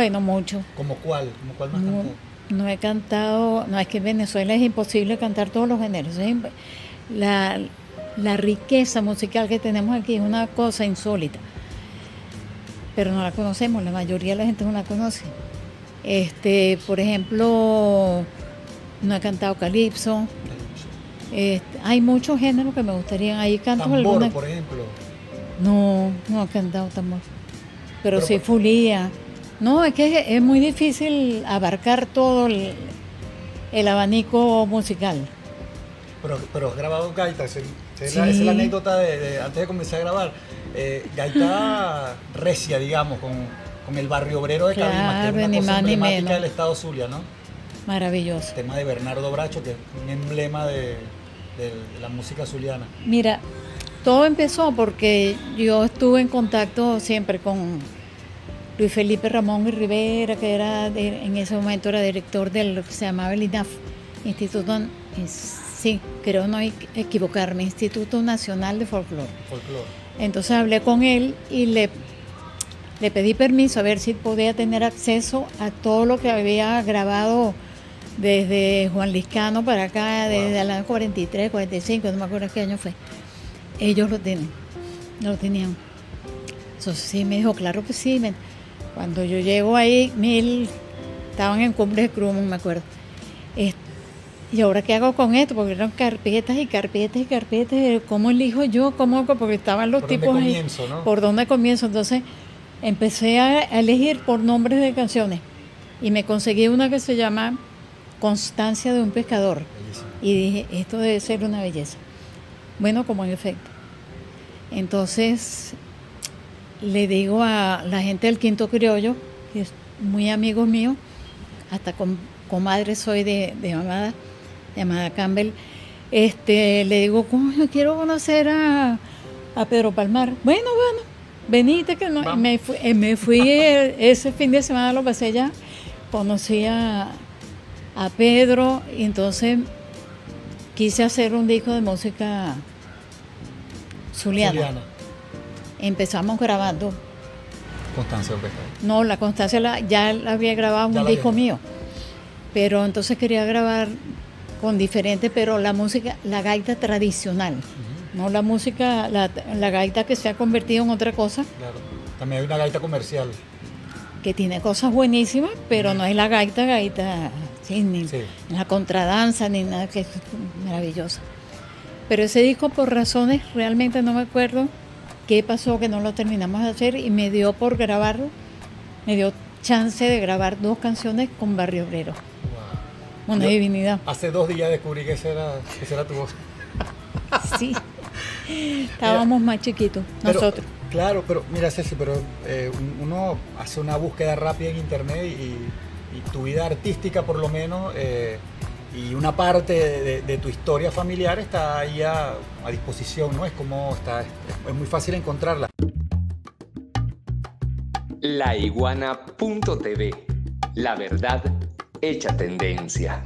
Bueno, mucho. ¿Como cuál? ¿Como cuál más No, cantado? no he cantado, no es que en Venezuela es imposible cantar todos los géneros. la, la riqueza musical que tenemos aquí es una cosa insólita. Pero no la conocemos, la mayoría de la gente no la conoce. Este, por ejemplo, no he cantado calipso. Este, hay muchos géneros que me gustaría. Ahí canto Tambor, algunas. por ejemplo. No, no he cantado tambor. Pero, Pero sí fulía. No, es que es, muy difícil abarcar todo el, el abanico musical. Pero, pero has grabado gaita, esa, es la- esa es Sí. la anécdota de, de- antes de comenzar a grabar. Eh, gaita recia, digamos, con, con el barrio obrero de Cabimas, que Claro, es una ni cosa más emblemática del estado Zulia, ¿no? Maravilloso. El tema de Bernardo Bracho, que es un emblema de, de la música zuliana. Mira, todo empezó porque yo estuve en contacto siempre con Luis Felipe Ramón y Rivera, que era de- en ese momento era director de lo que se llamaba el INAF, Instituto, eh, sí, creo no equ- equivocarme, Instituto Nacional de Folclore. Folclore. Entonces hablé con él y le, le pedí permiso a ver si podía tener acceso a todo lo que había grabado desde Juan Liscano para acá, desde Wow. el año 43, 45, no me acuerdo qué año fue. Ellos lo tienen, lo tenían. Entonces sí me dijo, claro que sí. Cuando yo llego ahí, mil estaban en Cumbres de Cruz, me acuerdo. ¿Y ahora qué hago con esto? Porque eran carpetas y carpetas y carpetas. ¿Cómo elijo yo? ¿Cómo? Porque estaban los ¿Por dónde tipos ahí. no? ¿Por dónde comienzo? Entonces empecé a, a elegir por nombres de canciones. Y me conseguí una que se llama Constancia de un pescador. Bellísimo. Y dije, esto debe ser una belleza. Bueno, como en efecto. Entonces, le digo a la gente del Quinto Criollo, que es muy amigos míos, hasta com- comadre soy de, de Amada, de Amada Campbell, este, le digo, coño, quiero conocer a, a Pedro Palmar. Bueno, bueno, venite que no. Y me fui, eh, me fui eh, ese fin de semana, lo pasé ya, conocí a, a Pedro y entonces quise hacer un disco de música zuliana. Zuliana. Empezamos grabando. Constancia Pescado. No, la Constancia la- ya la había grabado un disco había. mío. Pero entonces quería grabar con diferente, pero la música, la gaita tradicional. No la música, la, la gaita que se ha convertido en otra cosa, Claro. También hay una gaita comercial. que tiene cosas buenísimas, pero no es la gaita, gaita, sí, ni Sí. la contradanza, ni nada, que es maravillosa. Pero ese disco, por razones, realmente no me acuerdo qué pasó, que no lo terminamos de hacer y me dio por grabarlo, me dio chance de grabar dos canciones con Barrio Obrero. Wow. Una Yo- divinidad. Hace dos días descubrí que esa era, que esa era tu voz. Sí. Estábamos más chiquitos, Pero, nosotros. Claro, pero mira Ceci, pero eh, un- uno hace una búsqueda rápida en internet y, y tu vida artística por lo menos eh, y una parte de, tu historia familiar está ahí a, disposición, ¿no? Es como está, es, es muy fácil encontrarla. laiguana.tv. La verdad hecha tendencia.